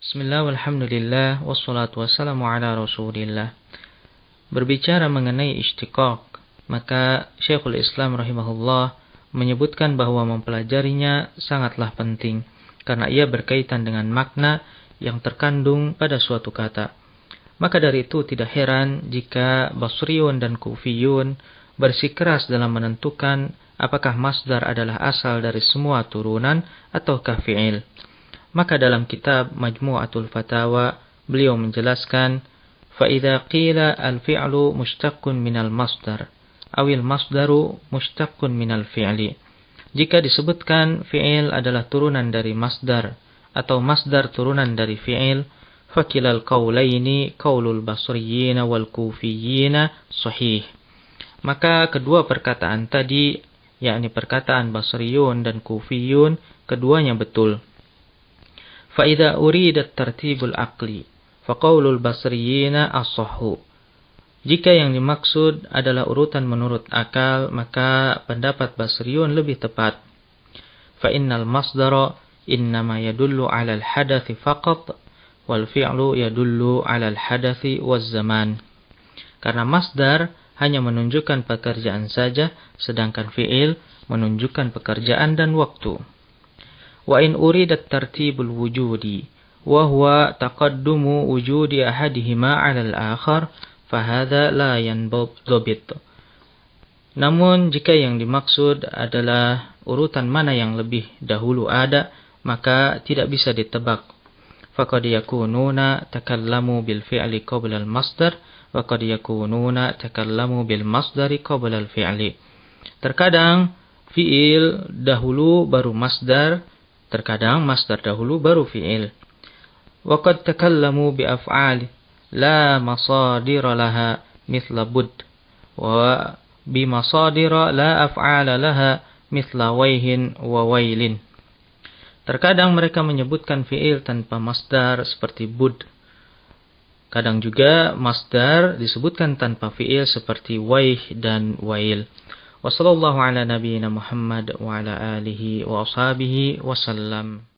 Bismillah, walhamdulillah, wassalatu wassalamu ala rasulillah. Berbicara mengenai istiqaq, maka Syekhul Islam rahimahullah menyebutkan bahwa mempelajarinya sangatlah penting karena ia berkaitan dengan makna yang terkandung pada suatu kata. Maka dari itu tidak heran jika Basriyun dan Kufiyun bersikeras dalam menentukan apakah masdar adalah asal dari semua turunan ataukah fi'il. Maka dalam kitab Majmu'atul Fatawa beliau menjelaskan فَإِذَا قِيلَ الْفِعْلُ مُشْتَقٌ مِنَ الْمَصْدَرِ أو الْمَصْدَرُ مُشْتَقٌ مِنَ الْفِعْلِ Jika disebutkan fi'il adalah turunan dari masdar atau masdar turunan dari fi'il, fakilal qaulaini qaulul basriyyin wal kufiyyin sahih. Maka kedua perkataan tadi yakni perkataan basriyun dan kufiyun keduanya betul. فإذا أريد الترتيب العقلي فقول البصريين أصح Jika yang dimaksud adalah urutan menurut akal, maka pendapat Basriun lebih tepat. فإن المصدر إنما يدل على الحدث فقط والفعل يدل على الحدث والزمان. Karena masdar hanya menunjukkan pekerjaan saja, sedangkan fi'il menunjukkan pekerjaan dan waktu. wa in urida tartibul wujudi wa huwa taqaddumu wujudi ahadihima 'ala al-akhar fahadha la yanbabit. Namun jika yang dimaksud adalah urutan mana yang lebih dahulu ada, maka tidak bisa ditebak. Faqad yakununa takallamu bil fi'li qabla al-masdar wa qad yakununa takallamu bil masdari qabla al-fi'li. Terkadang fi'il dahulu baru masdar Terkadang masdar dahulu baru fi'il. Waqad takallamu bi af'ali la masadira laha mithla bud wa bi masadira la af'ala laha mithla waihin wa wailin. Terkadang mereka menyebutkan fi'il tanpa masdar seperti bud. Kadang juga masdar disebutkan tanpa fi'il seperti waih dan wail. وصلى الله على نبينا محمد وعلى آله وأصحابه وسلم.